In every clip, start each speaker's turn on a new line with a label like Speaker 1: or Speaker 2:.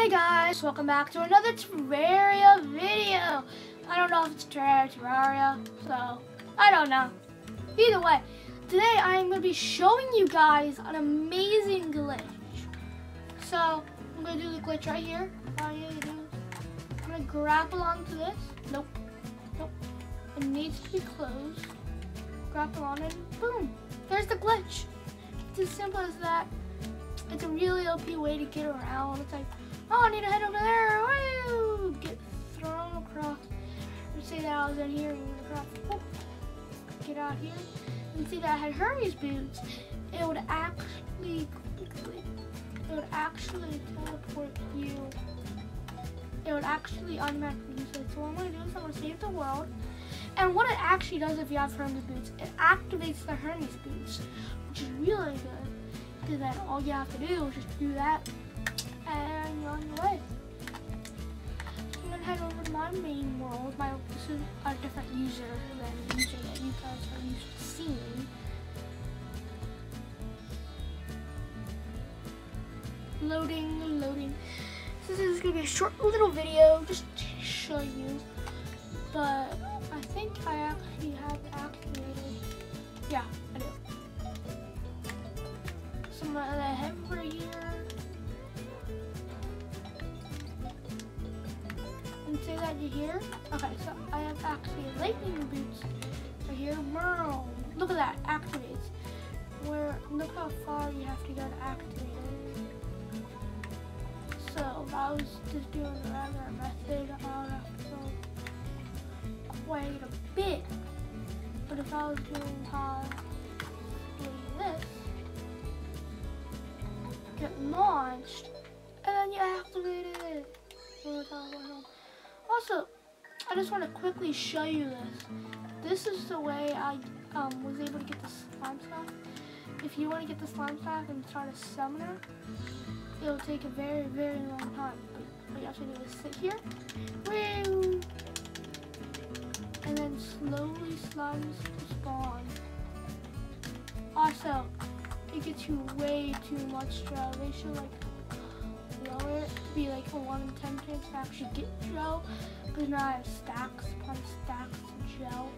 Speaker 1: Hey guys, welcome back to another Terraria video. I don't know if it's Terraria, Terraria, so I don't know. Either way, today I am going to be showing you guys an amazing glitch. So, I'm going to do the glitch right here. I'm going to grapple onto this. Nope. Nope. It needs to be closed. Grapple on it, boom. There's the glitch. It's as simple as that. It's a really OP way to get around. It's like, oh, I need to head over there. Woo! Get thrown across. Let's say that I was in here and across. Whoop. Get out here. And see that I had Hermes boots. It would actually, it would actually teleport you. It would actually automatically use it. So what I'm to do is I'm to save the world. And what it actually does if you have Hermes boots, it activates the Hermes boots, which is really good Because then all you have to do is just do that and you're on your way. I'm gonna head over to my main world. My this is a different user than the user that you guys are used to seeing. Loading, loading. This is gonna be a short little video just Hear? Okay, so I have actually lightning boots right here. Merle. Look at that, activates. Where look how far you have to go to activate it. So I was just doing the regular method, I would have to quite a bit. But if I was doing how this, get launched, and then you activate it. Also, I just want to quickly show you this. This is the way I um, was able to get the slime staff. If you want to get the slime staff and start a summoner, it'll take a very, very long time. What you have to do is sit here, and then slowly slimes to spawn. Also, it gets you way too much gel. They should like lower it, be like a 1 in 10 chance to actually get gel. Because now I have stacks upon stacks of gel.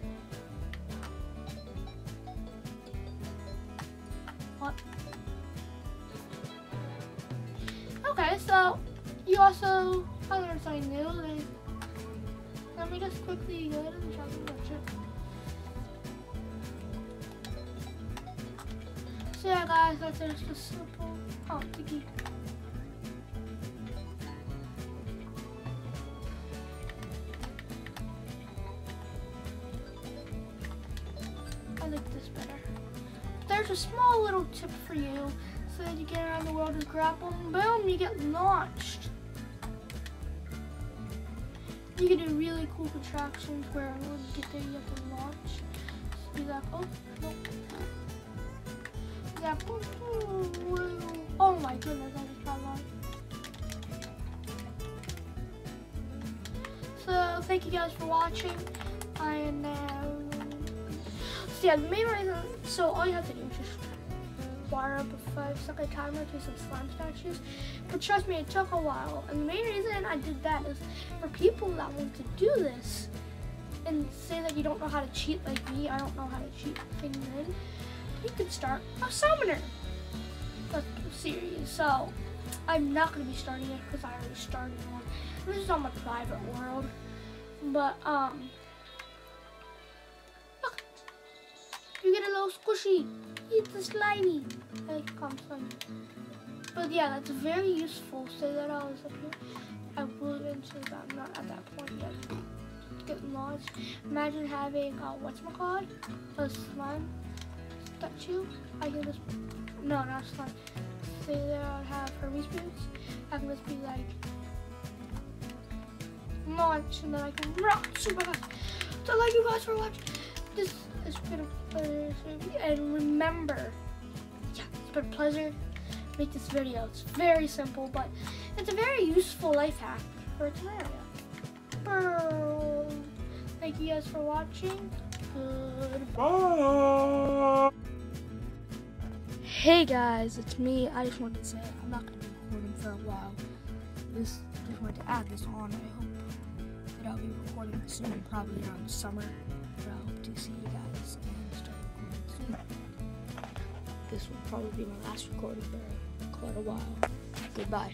Speaker 1: What? Okay, so you also I learned something new. Like, Let me just quickly go and show you So yeah guys, that's it. It's just simple. Oh, Tiki. Like this better. There's a small little tip for you. So that you get around the world with grapple, and boom, you get launched. You can do really cool contractions where when you get there you have to launch. So do that. Oh, no that. Oh my goodness, I just got lost. So, thank you guys for watching. I am now... Yeah, the main reason, so all you have to do is just wire up a five second timer to some slime statues. But trust me, it took a while. And the main reason I did that is for people that want to do this and say that you don't know how to cheat like me, I don't know how to cheat things in you could start a summoner series. So I'm not going to be starting it because I already started one. This is on my private world. But, um, little squishy. The slimy. Like, come slimy. But yeah, that's very useful. Say that I was up here. I will eventually, but I'm not at that point yet. Get launched. Imagine having, uh, what's my called? A slime statue. I can just, no, not slime. Say that I have Hermes boots. I can just be like, launch, and then I can rock super fast. So thank you guys for watching this has been a pleasure. And remember, yeah, it's been a pleasure make this video. It's very simple, but it's a very useful life hack for Terraria. Thank you guys for watching. Goodbye. Hey guys, it's me. I just wanted to say I'm not going to be recording for a while. This just wanted to add this on. I hope that I'll be recording soon, probably around the summer. this will probably be my last recording for quite a while. Goodbye.